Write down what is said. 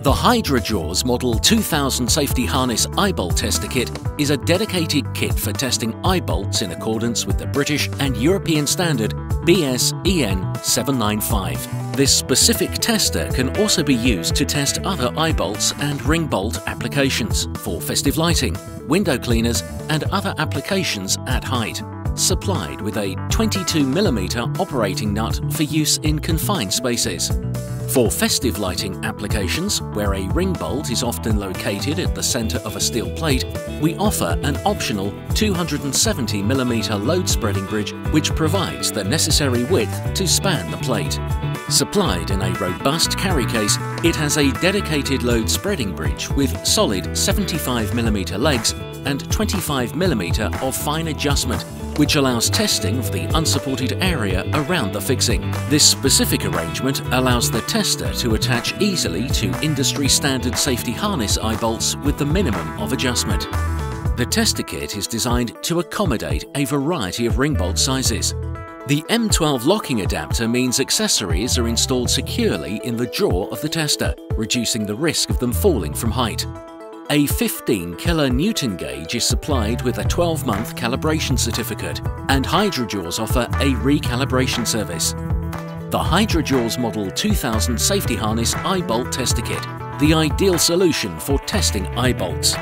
The Hydrajaws Model 2000 Safety Harness Eyebolt Tester Kit is a dedicated kit for testing eyebolts in accordance with the British and European standard BS EN 795. This specific tester can also be used to test other eyebolts and ring bolt applications for festive lighting, window cleaners and other applications at height supplied with a 22mm operating nut for use in confined spaces. For festive lighting applications, where a ring bolt is often located at the centre of a steel plate, we offer an optional 270mm load spreading bridge which provides the necessary width to span the plate. Supplied in a robust carry case, it has a dedicated load spreading bridge with solid 75mm legs and 25mm of fine adjustment which allows testing of the unsupported area around the fixing. This specific arrangement allows the tester to attach easily to industry standard safety harness eye bolts with the minimum of adjustment. The tester kit is designed to accommodate a variety of ring bolt sizes. The M12 locking adapter means accessories are installed securely in the jaw of the tester, reducing the risk of them falling from height. A 15 kilonewton gauge is supplied with a 12-month calibration certificate, and HydraJaws offer a recalibration service. The HydraJaws Model 2000 Safety Harness Eye Bolt Tester Kit, the ideal solution for testing eye bolts.